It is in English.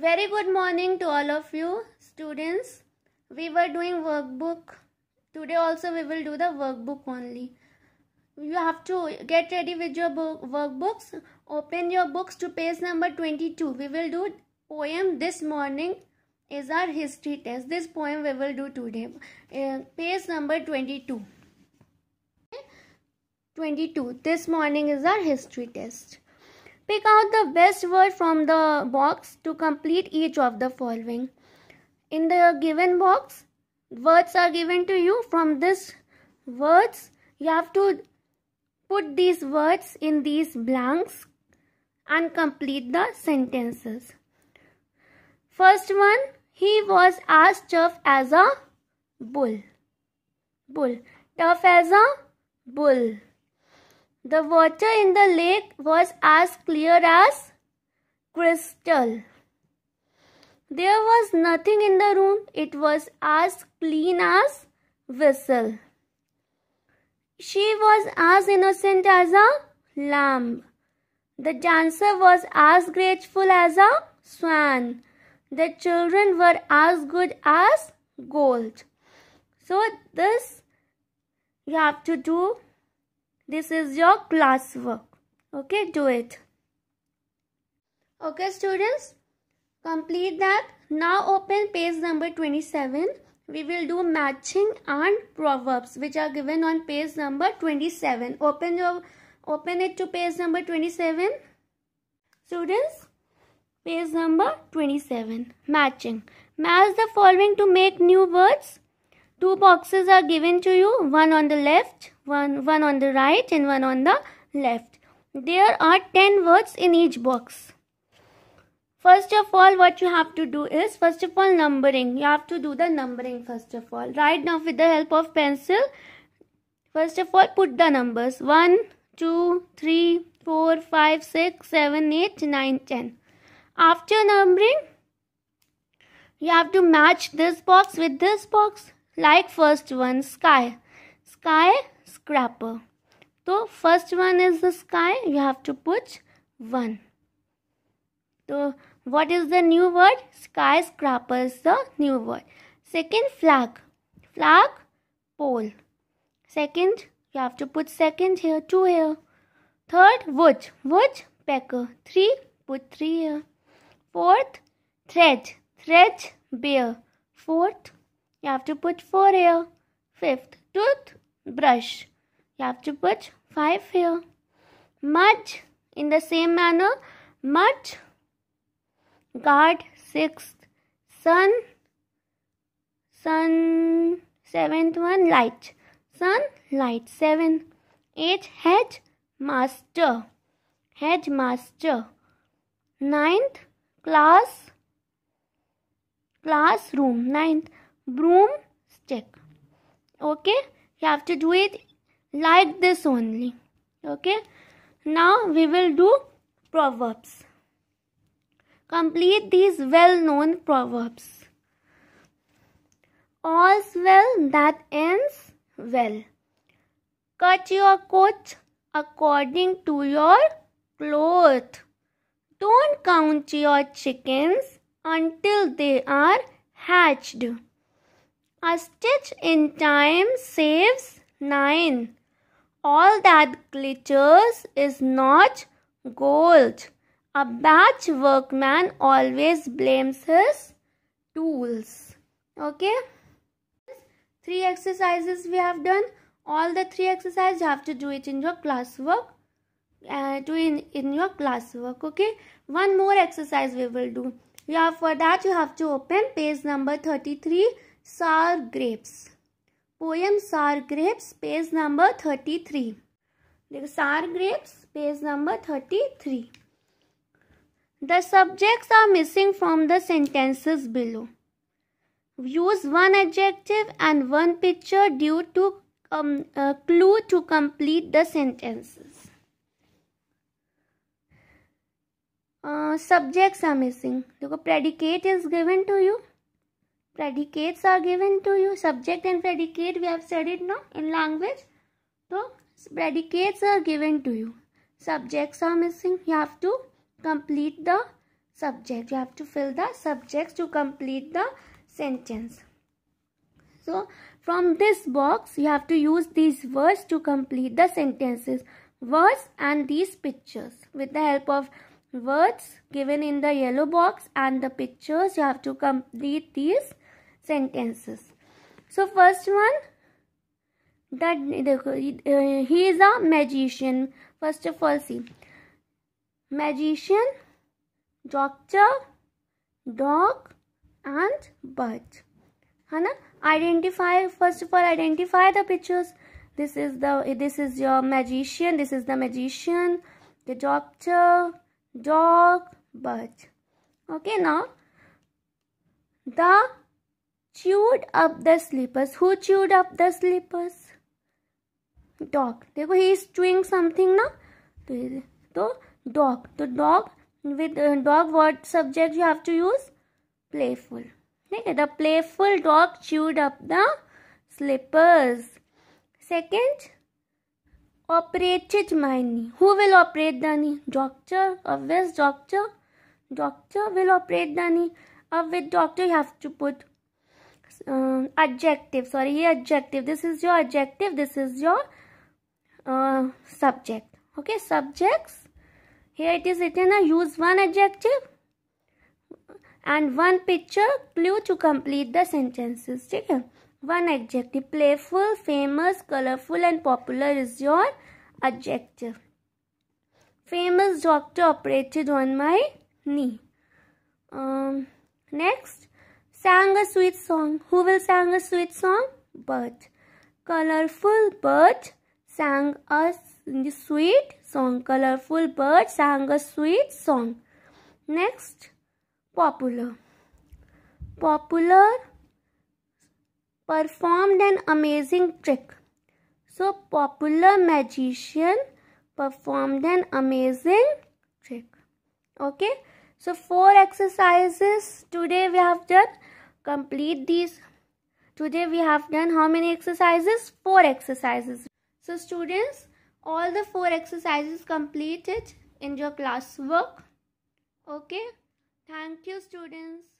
Very good morning to all of you students. We were doing workbook. Today also we will do the workbook only. You have to get ready with your book, workbooks. Open your books to page number 22. We will do poem this morning is our history test. This poem we will do today. Uh, page number 22. 22. This morning is our history test. Pick out the best word from the box to complete each of the following. In the given box, words are given to you. From this words, you have to put these words in these blanks and complete the sentences. First one, he was as tough as a bull. Bull. Tough as a bull. The water in the lake was as clear as crystal. There was nothing in the room. It was as clean as whistle. She was as innocent as a lamb. The dancer was as graceful as a swan. The children were as good as gold. So this you have to do this is your classwork. Okay, do it. Okay, students, complete that. Now open page number 27. We will do matching and proverbs which are given on page number 27. Open your open it to page number 27. Students, page number 27. Matching. Match the following to make new words. Two boxes are given to you, one on the left, one, one on the right and one on the left. There are 10 words in each box. First of all, what you have to do is, first of all, numbering. You have to do the numbering first of all. Write down with the help of pencil. First of all, put the numbers. 1, 2, 3, 4, 5, 6, 7, 8, 9, 10. After numbering, you have to match this box with this box. Like first one, sky. Sky, scrapper. So first one is the sky. You have to put 1. So what is the new word? Skyscraper is the new word. Second, flag. Flag, pole. Second, you have to put second here, 2 here. Third, wood. Wood, pecker. 3, put 3 here. Fourth, thread. Thread, bear. Fourth, you have to put 4 here. Fifth, tooth, brush. You have to put 5 here. Mud, in the same manner, mud, guard. Sixth, sun, sun. Seventh one, light. Sun, light. Seven. Eight, head, master. Head, master. Ninth, class, classroom. Ninth, broomstick okay? You have to do it like this only. Okay? Now we will do proverbs. Complete these well-known proverbs. All's well that ends well. Cut your coat according to your cloth. Don't count your chickens until they are hatched a stitch in time saves nine. All that glitters is not gold. A batch workman always blames his tools. Okay? Three exercises we have done. All the three exercises you have to do it in your classwork. Uh, do in, in your classwork. Okay? One more exercise we will do. Yeah, for that you have to open page number 33 Sour Grapes. Poem Sour Grapes, page number 33. The Sour Grapes, page number 33. The subjects are missing from the sentences below. Use one adjective and one picture due to um, clue to complete the sentences. Uh, subjects are missing. Look, predicate is given to you predicates are given to you subject and predicate we have studied now in language so predicates are given to you subjects are missing you have to complete the subject. You have to fill the subjects to complete the sentence. So from this box you have to use these words to complete the sentences. Words and these pictures. With the help of words given in the yellow box and the pictures you have to complete these sentences. So first one that uh, he is a magician. First of all see magician, doctor, dog and bird. ना identify first of all identify the pictures this is the this is your magician this is the magician the doctor dog bird okay now the chewed up the slippers who chewed up the slippers dog देखो he is chewing something ना तो तो dog तो dog with uh, dog what subject you have to use playful the playful dog chewed up the slippers. Second, operated my knee. Who will operate the knee? Doctor, obvious doctor. Doctor will operate the knee. Uh, with doctor you have to put uh, adjective. Sorry, here adjective. This is your adjective. This is your uh, subject. Okay, subjects. Here it is written. Uh, use one adjective and one picture clue to complete the sentences ठीक है one adjective playful famous colorful and popular is your adjective famous doctor operated on my knee um, next sang a sweet song who will sang a sweet song bird colorful bird sang a sweet song colorful bird sang a sweet song next popular. Popular performed an amazing trick. So, popular magician performed an amazing trick. Okay. So, four exercises today we have done. Complete these. Today we have done how many exercises? Four exercises. So, students, all the four exercises completed in your classwork. Okay. Thank you students.